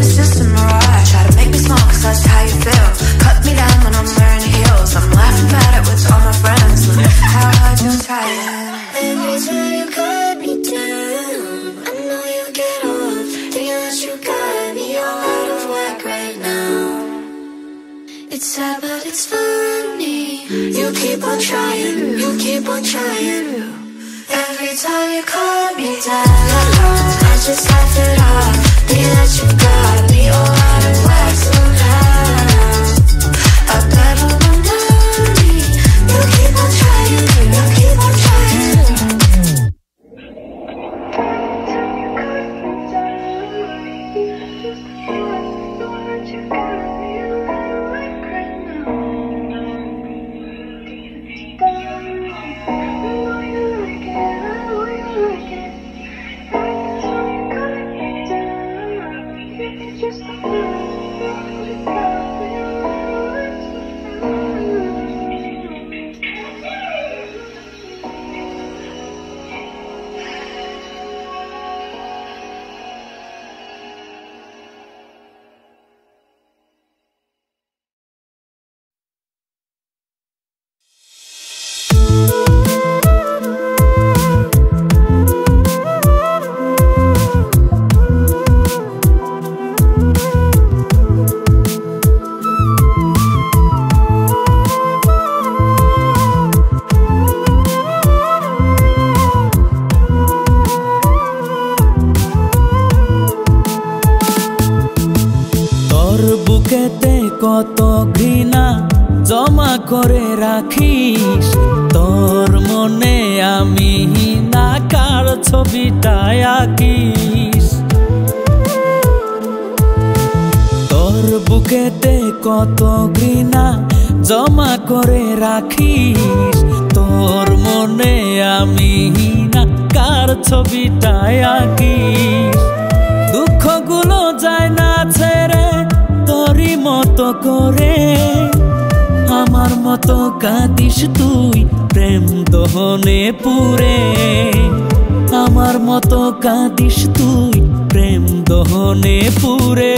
It's just a mirage. How to make me small, cause that's how you feel. Cut me down when I'm wearing heels. I'm laughing at it with all my friends. How are you tired? Every time you cut me down, I know you get off. It's sad, but it's funny. You keep on trying, you keep on trying. Every time you cut me down, just laugh it off. Thinking that you got me all out of whack কত ঘৃণা জমা করে রাখিস। তোর মনে আমি না কার ছবিটা আঁকিস। তোর বুকেতে কত ঘৃণা জমা করে রাখিস। তোর মনে আমি না কার ছবিটা আঁকিস। দুঃখগুলো যায় না ছেড়ে মতো কাঁদিস তুই প্রেম দহনে পুরে। আমার মতো কাঁদিস তুই প্রেম দহনে পুরে।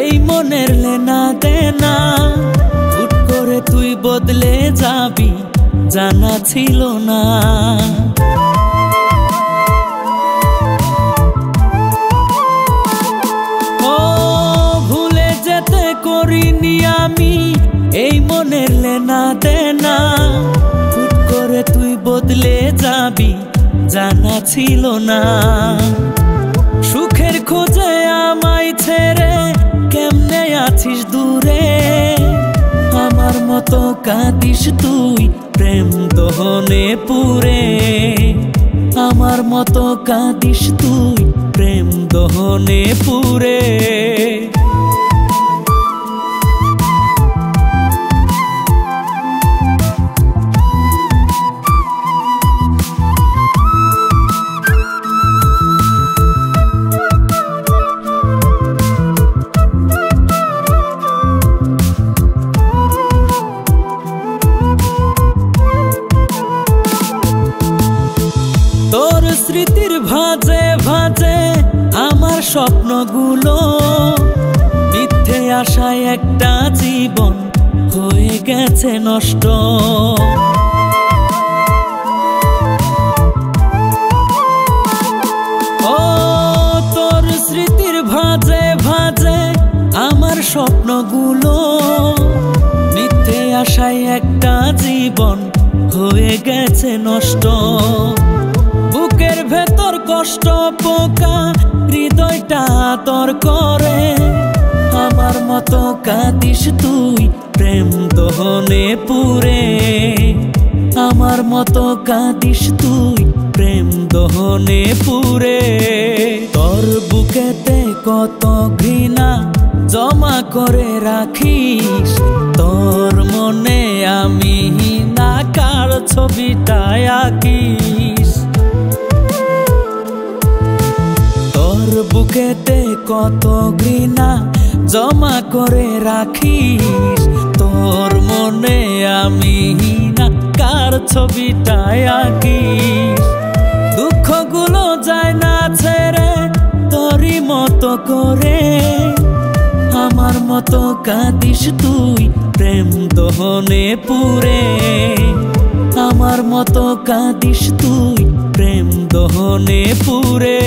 এই মনের লেনা দেনা, হুট করে তুই বদলে যাবি, জানা ছিল না। ও, ভুলে যেতে করিনি আমি এই মনের লেনা দেনা, হুট করে তুই বদলে যাবি, জানা ছিল না। মতো কাঁদিস তুই প্রেম দহনে পুরে। আমার মতো কাঁদিস তুই প্রেম দহনে পুরে। স্মৃতির ভাজে ভাজে আমার স্বপ্নগুলো। মিথ্যে আশায় একটা জীবন হয়ে গেছে নষ্ট। স্মৃতির ভাজে ভাজে আমার স্বপ্নগুলো। মিথ্যে আশায় একটা জীবন হয়ে গেছে নষ্ট। বুকের ভেতর কষ্ট পোকা, হৃদয়টা তোর করে। আমার মতো কাঁদিস তুই, প্রেম দহনে পুরে আমার মতো কাঁদিস তুই, প্রেম দহনে পুরে তোর বুকেতে কত ঘৃণা জমা করে রাখিস। তোর মনে আমি না কার ছবিটা আঁকিস। বুকেতে কত ঘৃণা জমা করে রাখিস? তোর মনে আমি না কার ছবিটা আঁকিস? দুঃখগুলো যায় না ছেড়ে, তোরই মতো করে। আমার মতো কাঁদিস তুই, প্রেম দহনে পুরে আমার মতো কাঁদিস তুই, প্রেম দহনে পুরে